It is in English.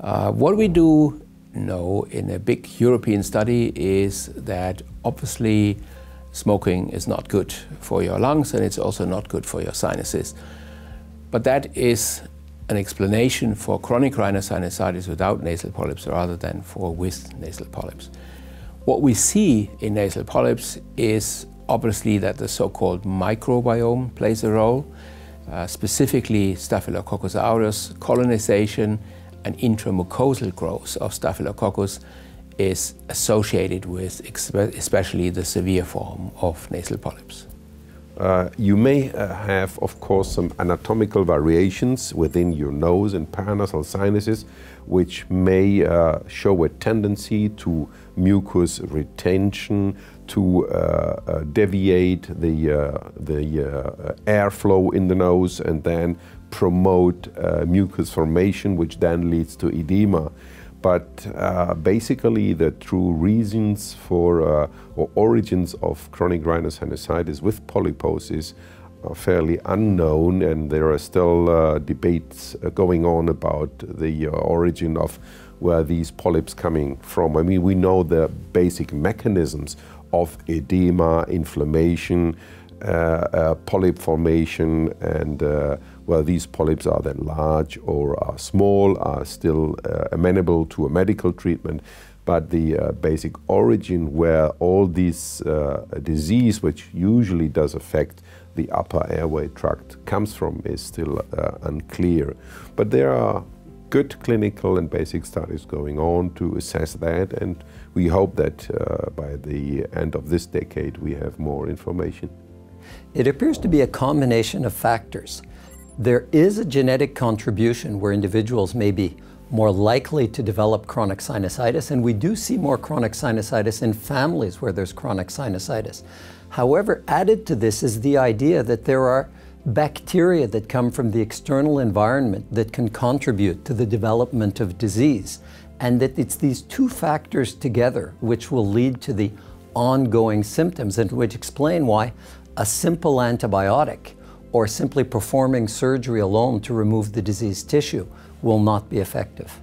Uh, what we do know in a big European study is that obviously smoking is not good for your lungs and it's also not good for your sinuses. But that is an explanation for chronic rhinosinusitis without nasal polyps rather than for with nasal polyps. What we see in nasal polyps is obviously that the so-called microbiome plays a role, uh, specifically Staphylococcus aureus colonization and intramucosal growth of Staphylococcus is associated with especially the severe form of nasal polyps. Uh, you may uh, have, of course, some anatomical variations within your nose and paranasal sinuses, which may uh, show a tendency to mucus retention, to uh, uh, deviate the, uh, the airflow in the nose, and then promote mucus formation, which then leads to edema. But uh, basically, the true reasons for uh, or origins of chronic rhinosinusitis with polyposis are fairly unknown, and there are still uh, debates uh, going on about the uh, origin of where these polyps coming from. I mean, we know the basic mechanisms of edema, inflammation, polyp formation, and whether these polyps are then large or are small, are still uh, amenable to a medical treatment. But the uh, basic origin where all this uh, disease, which usually does affect the upper airway tract, comes from is still uh, unclear. But there are good clinical and basic studies going on to assess that, and we hope that uh, by the end of this decade we have more information. It appears to be a combination of factors. There is a genetic contribution where individuals may be more likely to develop chronic sinusitis, and we do see more chronic sinusitis in families where there's chronic sinusitis. However, added to this is the idea that there are bacteria that come from the external environment that can contribute to the development of disease, and that it's these two factors together which will lead to the ongoing symptoms and which explain why a simple antibiotic or simply performing surgery alone to remove the diseased tissue will not be effective.